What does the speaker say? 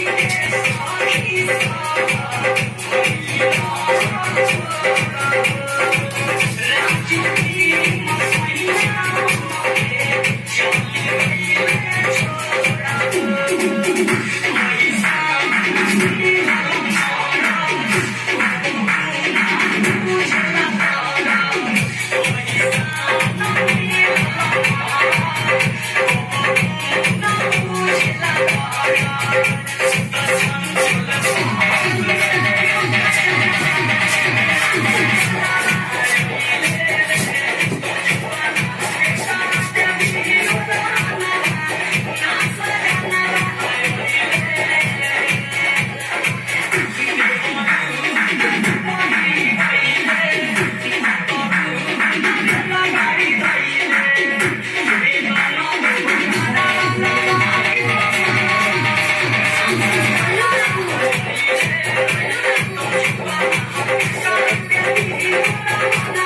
He's sorry. no.